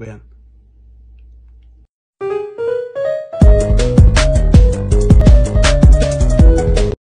Ben.